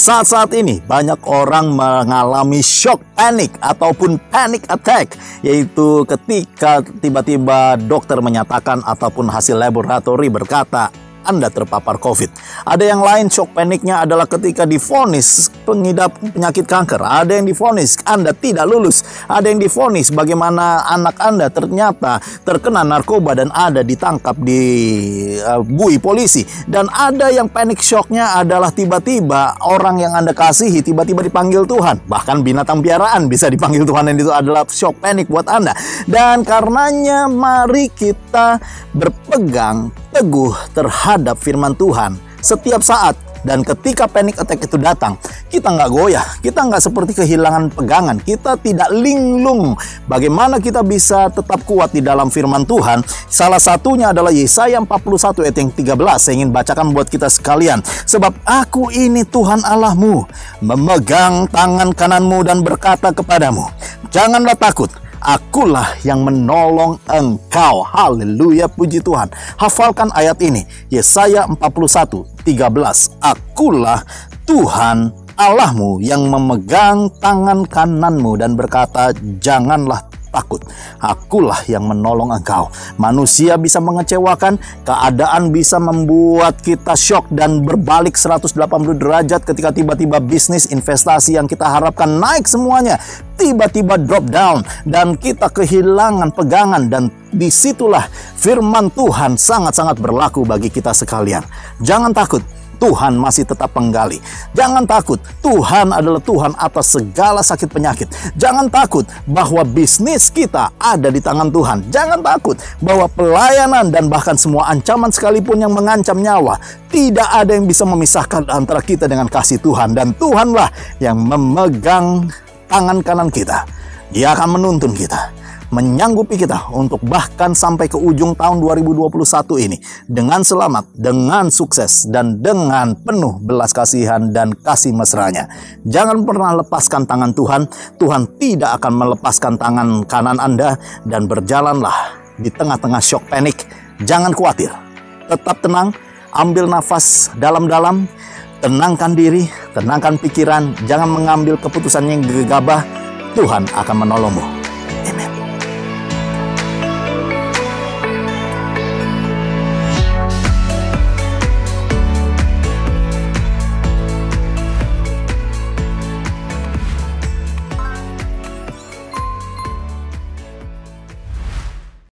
Saat-saat ini banyak orang mengalami shock panic ataupun panic attack yaitu ketika tiba-tiba dokter menyatakan ataupun hasil laboratori berkata anda terpapar COVID. Ada yang lain shock paniknya adalah ketika difonis pengidap penyakit kanker. Ada yang difonis Anda tidak lulus. Ada yang difonis bagaimana anak Anda ternyata terkena narkoba dan ada ditangkap di uh, bui polisi. Dan ada yang panik shocknya adalah tiba-tiba orang yang Anda kasihi tiba-tiba dipanggil Tuhan. Bahkan binatang piaraan bisa dipanggil Tuhan dan itu adalah shock panik buat Anda. Dan karenanya mari kita berpegang teguh terhadap firman Tuhan setiap saat dan ketika panic attack itu datang, kita nggak goyah, kita nggak seperti kehilangan pegangan, kita tidak linglung. Bagaimana kita bisa tetap kuat di dalam firman Tuhan? Salah satunya adalah Yesaya 41 ayat yang 13. Saya ingin bacakan buat kita sekalian. Sebab aku ini Tuhan Allahmu, memegang tangan kananmu dan berkata kepadamu, janganlah takut, Akulah yang menolong engkau. Haleluya, puji Tuhan. Hafalkan ayat ini. Yesaya 41, 13. Akulah Tuhan Allahmu yang memegang tangan kananmu dan berkata, janganlah takut. Akulah yang menolong engkau. Manusia bisa mengecewakan, keadaan bisa membuat kita shock dan berbalik 180 derajat ketika tiba-tiba bisnis investasi yang kita harapkan naik semuanya tiba-tiba drop down dan kita kehilangan pegangan dan di situlah firman Tuhan sangat-sangat berlaku bagi kita sekalian. Jangan takut, Tuhan masih tetap penggali. Jangan takut, Tuhan adalah Tuhan atas segala sakit penyakit. Jangan takut bahwa bisnis kita ada di tangan Tuhan. Jangan takut bahwa pelayanan dan bahkan semua ancaman sekalipun yang mengancam nyawa, tidak ada yang bisa memisahkan antara kita dengan kasih Tuhan. Dan Tuhanlah yang memegang tangan kanan kita. Dia akan menuntun kita menyanggupi kita untuk bahkan sampai ke ujung tahun 2021 ini dengan selamat, dengan sukses, dan dengan penuh belas kasihan dan kasih mesranya. Jangan pernah lepaskan tangan Tuhan. Tuhan tidak akan melepaskan tangan kanan Anda dan berjalanlah di tengah-tengah shock panik. Jangan khawatir. Tetap tenang, ambil nafas dalam-dalam, tenangkan diri, tenangkan pikiran, jangan mengambil keputusan yang gegabah. Tuhan akan menolongmu.